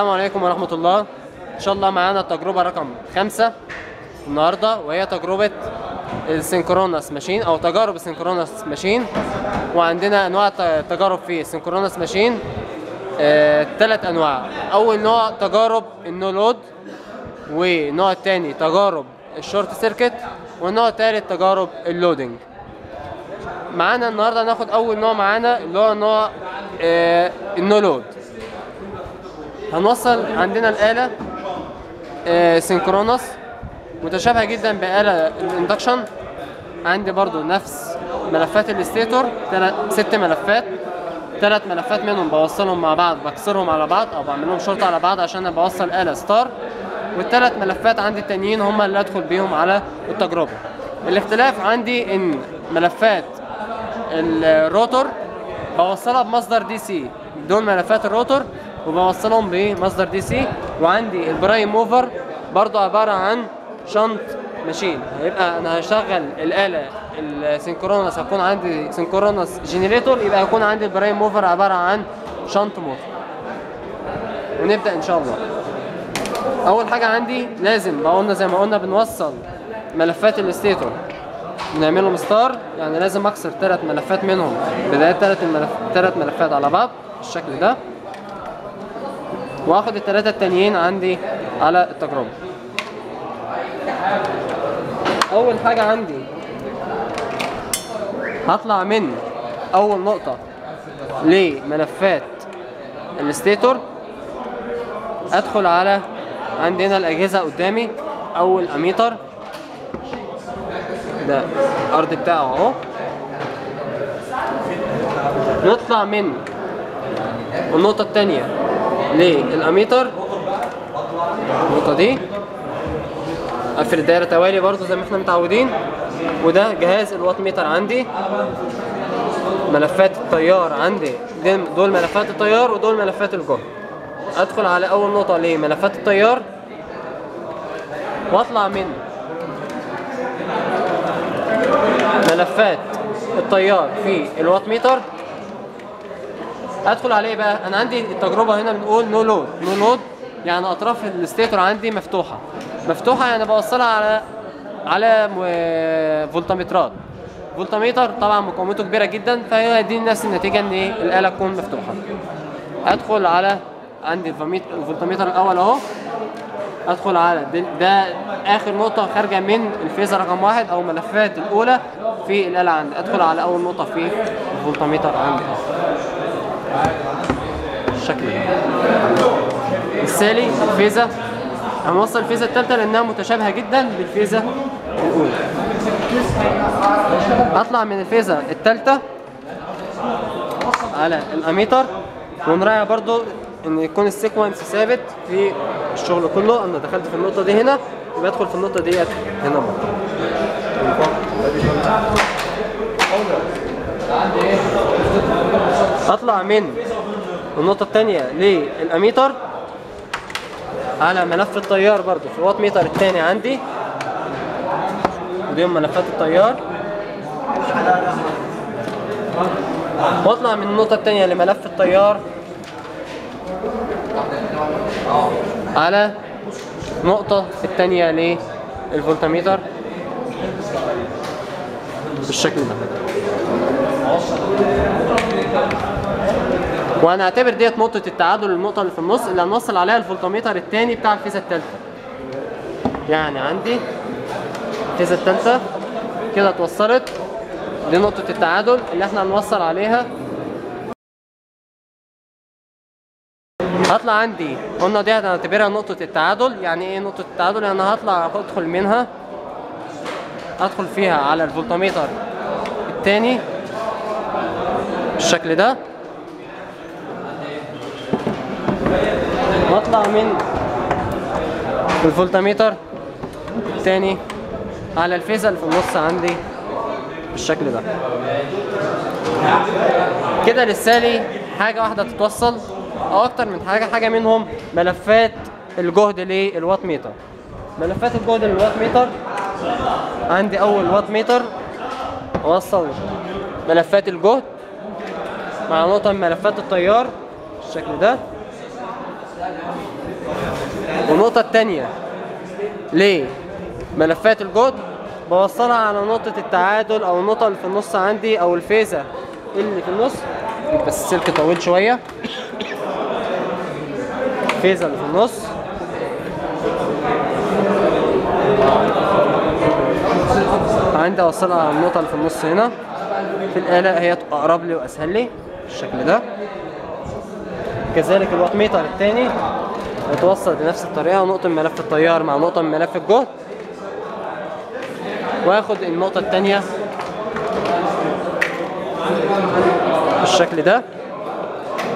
السلام عليكم ورحمة الله. إن شاء الله معانا التجربة رقم خمسة النهاردة وهي تجربة ال synchronous machine أو تجارب ال synchronous machine. وعندنا أنواع تجارب في ال synchronous machine. آه، ثلاث أنواع. أول نوع تجارب ال no load والنوع الثاني تجارب ال short circuit والنوع الثالث تجارب ال loading معانا النهارده هناخد أول نوع معانا اللي هو نوع آه، ال no load. هنوصل عندنا الآلة آه، synchronous متشابهة جدا بآلة ال induction عندي برضو نفس ملفات ال stator ست ملفات. ثلاث ملفات منهم بوصلهم مع بعض بكسرهم على بعض أو بعمل لهم شرط على بعض عشان بوصل آلة star والثلاث ملفات عندي التانيين هم اللي أدخل بيهم على التجربة. الاختلاف عندي إن ملفات ال rotor بوصلها بمصدر DC دول ملفات ال rotor وبوصلهم بمصدر DC وعندي ال prime mover برضو عبارة عن shunt machine. هيبقى أنا هشغل الآلة ال synchronous هيكون عندي synchronous generator يبقى هيكون عندي ال prime mover عبارة عن shunt motor. ونبدأ إن شاء الله. أول حاجة عندي لازم قلنا زي ما قلنا بنوصل ملفات ال stator بنعملهم star يعني لازم أقصر ثلاث ملفات منهم. بداية ثلاث الملف... ثلاث ملفات على بعض بالشكل ده. واخد الثلاثة التانيين عندي على التجربة. أول حاجة عندي هطلع من أول نقطة لملفات ال stator أدخل على عندنا الأجهزة قدامي أول أميتر. ده الأرض بتاعه أهو. نطلع من النقطة التانية. للأميتر. النقطة دي. اقفل الدايرة توالي برضو زي ما إحنا متعودين. وده جهاز الوات ميتر عندي. ملفات التيار عندي. دي- دول ملفات التيار ودول ملفات الجهد أدخل على أول نقطة لملفات التيار. واطلع من ملفات التيار في ال watt meter. أدخل عليه بقى. أنا عندي التجربة هنا بنقول no load no load يعني أطراف ال stator عندي مفتوحة. مفتوحة يعني بوصلها على على فولتمترات فولتميتر طبعا مقاومته كبيرة جدا فهي هيديني نفس النتيجة إن إيه؟ الآلة تكون مفتوحة. أدخل على عندي الفولتميتر الأول أهو. أدخل على ده, آخر نقطة خارجة من الفازة رقم واحد أو ملفات الأولى في الآلة عندي. أدخل على أول نقطة في الفولتميتر عندي الشكل ده السالي الفازة هنوصل الفازة التالتة لأنها متشابهة جدا بالفازة الأولى. اطلع من الفيزا التالتة على الأميتر ونراعي برضو إن يكون السيكونس ثابت في الشغل كله. أنا دخلت في النقطة دي هنا يبقى أدخل في النقطة ديت هنا برضه اطلع من النقطة الثانية للأميتر. على ملف التيار برضو في ال watt meter الثاني عندي. ودي ملفات التيار. واطلع من النقطة التانية لملف التيار. على النقطة التانية للفولتميتر. بالشكل ده. وهنعتبر ديت نقطة التعادل النقطة اللي في النص اللي هنوصل عليها الفولتميتر التاني بتاع الفيزا التالتة. يعني عندي الفيزا التالتة كده اتوصلت دي نقطة التعادل اللي إحنا هنوصل عليها. هطلع عندي قلنا دي هنعتبرها نقطة التعادل. يعني إيه نقطة التعادل؟ يعني هطلع ادخل منها ادخل فيها على الفولتميتر التاني بالشكل ده. واطلع من الفولتميتر. التاني على الفازة اللي في النص عندي بالشكل ده. كده فاضلي حاجة واحدة تتوصل. أو أكتر من حاجة حاجة منهم ملفات الجهد لل watt meter. ملفات الجهد لل watt meter. عندي أول وات ميتر. أوصل ملفات الجهد مع نقطة من ملفات التيار بالشكل ده. والنقطة التانية. لملفات الجهد بوصلها على نقطة التعادل أو النقطة اللي في النص عندي أو الفيزة اللي في النص. بس السلك طويل شوية. الفيزة اللي في النص. عندي أوصلها على النقطة اللي في النص هنا. في الآلة هي أقرب لي وأسهل لي. بالشكل ده. كذلك الوات ميتر التاني. يتوصل بنفس الطريقة نقطة من ملف التيار مع نقطة من ملف الجهد وآخد النقطة التانية بالشكل ده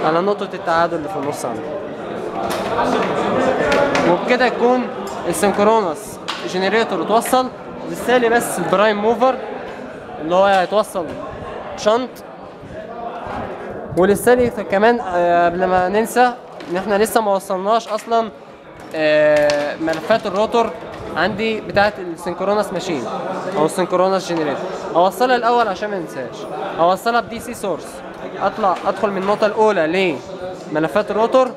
على نقطة التعادل اللي في النص عندي. وبكده يكون ال synchronous generator اتوصل. بالتالي بس ال prime mover اللي هو هيتوصل shunt ولسه كمان آه، قبل ما ننسى إن إحنا لسه ما وصلناش أصلا آه، ملفات ال rotor عندي بتاعه ال synchronous machine أو ال synchronous generator أوصلها الأول عشان ما ننساش. أوصلها ب DC source أطلع أدخل من النقطة الأولى لملفات ال rotor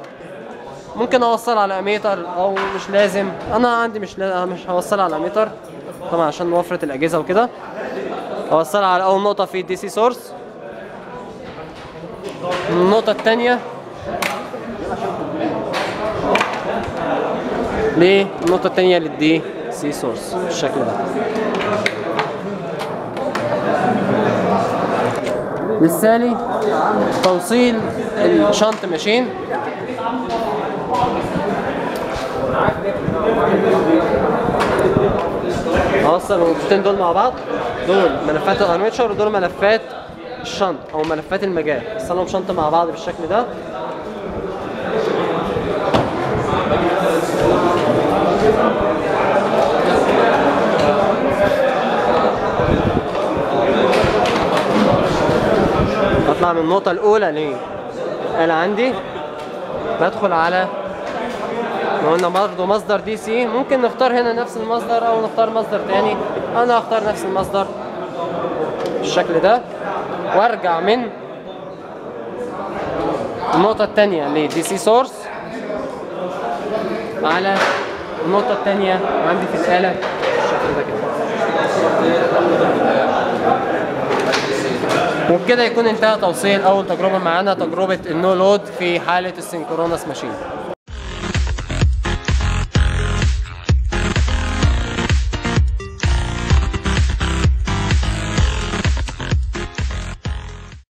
ممكن أوصلها على اميتر أو مش لازم. أنا عندي مش لا... مش هوصلها على اميتر طبعا عشان وفرة الأجهزة وكده. أوصلها على أول نقطة في DC source النقطة الثانية ليه؟ النقطة الثانية لل DC source بالشكل ده. بالتالي توصيل الشنط ماشين. اوصل النقطتين دول مع بعض. دول ملفات الارميتشر ودول ملفات الشنط أو ملفات المجال. اوصلهم شنط مع بعض بالشكل ده. أطلع من النقطة الأولى ليه؟ أنا عندي بدخل على ما قلنا برضه مصدر DC ممكن نختار هنا نفس المصدر أو نختار مصدر تاني. أنا هختار نفس المصدر بالشكل ده. وارجع من النقطة التانية ل DC source على النقطة التانية عندي في الآلة. وبكده يكون انتهى توصيل أول تجربة معانا تجربة النو لود في حالة السينكرونس ماشين.